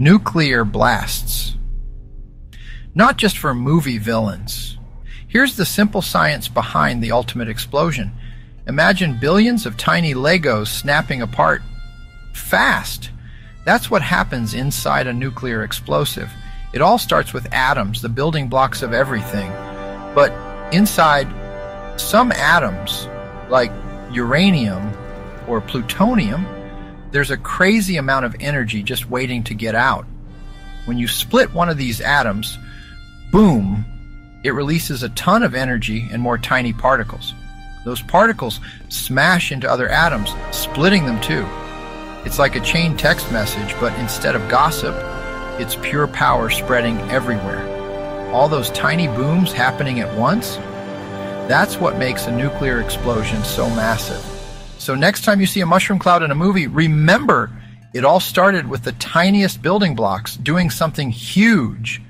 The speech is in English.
Nuclear blasts. Not just for movie villains. Here's the simple science behind the ultimate explosion. Imagine billions of tiny Legos snapping apart fast. That's what happens inside a nuclear explosive. It all starts with atoms, the building blocks of everything. But inside some atoms, like uranium or plutonium, there's a crazy amount of energy just waiting to get out. When you split one of these atoms, boom, it releases a ton of energy and more tiny particles. Those particles smash into other atoms, splitting them too. It's like a chain text message, but instead of gossip, it's pure power spreading everywhere. All those tiny booms happening at once, that's what makes a nuclear explosion so massive. So next time you see a mushroom cloud in a movie, remember it all started with the tiniest building blocks doing something huge